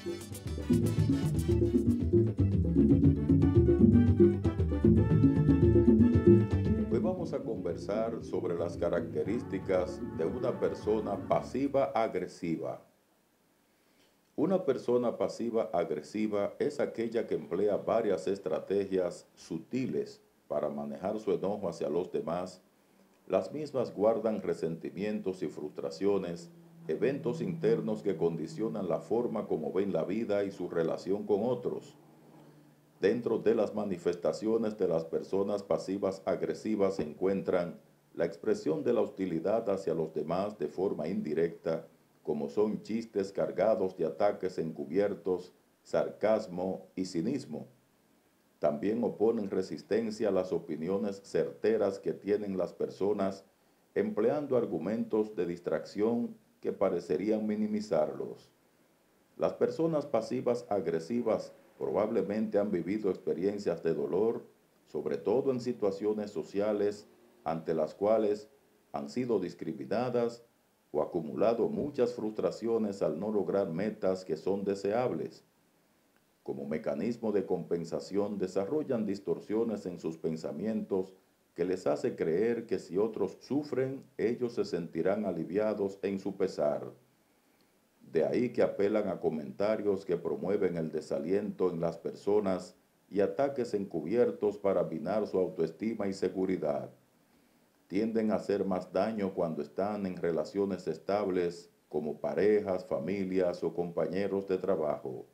Hoy vamos a conversar sobre las características de una persona pasiva agresiva. Una persona pasiva agresiva es aquella que emplea varias estrategias sutiles para manejar su enojo hacia los demás. Las mismas guardan resentimientos y frustraciones, eventos internos que condicionan la forma como ven la vida y su relación con otros. Dentro de las manifestaciones de las personas pasivas agresivas se encuentran la expresión de la hostilidad hacia los demás de forma indirecta, como son chistes cargados de ataques encubiertos, sarcasmo y cinismo. También oponen resistencia a las opiniones certeras que tienen las personas, empleando argumentos de distracción que parecerían minimizarlos. Las personas pasivas agresivas probablemente han vivido experiencias de dolor, sobre todo en situaciones sociales ante las cuales han sido discriminadas o acumulado muchas frustraciones al no lograr metas que son deseables. Como mecanismo de compensación desarrollan distorsiones en sus pensamientos que les hace creer que si otros sufren, ellos se sentirán aliviados en su pesar. De ahí que apelan a comentarios que promueven el desaliento en las personas y ataques encubiertos para minar su autoestima y seguridad. Tienden a hacer más daño cuando están en relaciones estables como parejas, familias o compañeros de trabajo.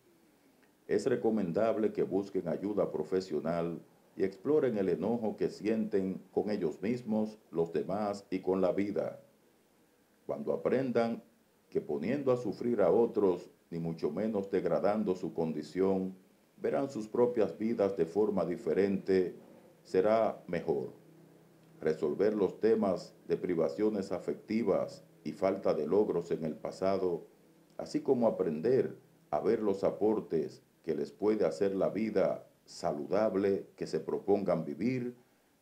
Es recomendable que busquen ayuda profesional y exploren el enojo que sienten con ellos mismos, los demás y con la vida. Cuando aprendan que poniendo a sufrir a otros, ni mucho menos degradando su condición, verán sus propias vidas de forma diferente, será mejor. Resolver los temas de privaciones afectivas y falta de logros en el pasado, así como aprender a ver los aportes que les puede hacer la vida saludable que se propongan vivir,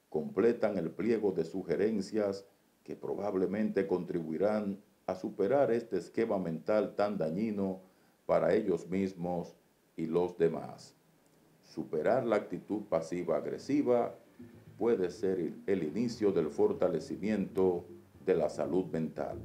completan el pliego de sugerencias que probablemente contribuirán a superar este esquema mental tan dañino para ellos mismos y los demás. Superar la actitud pasiva-agresiva puede ser el inicio del fortalecimiento de la salud mental.